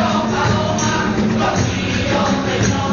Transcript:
Don't go, don't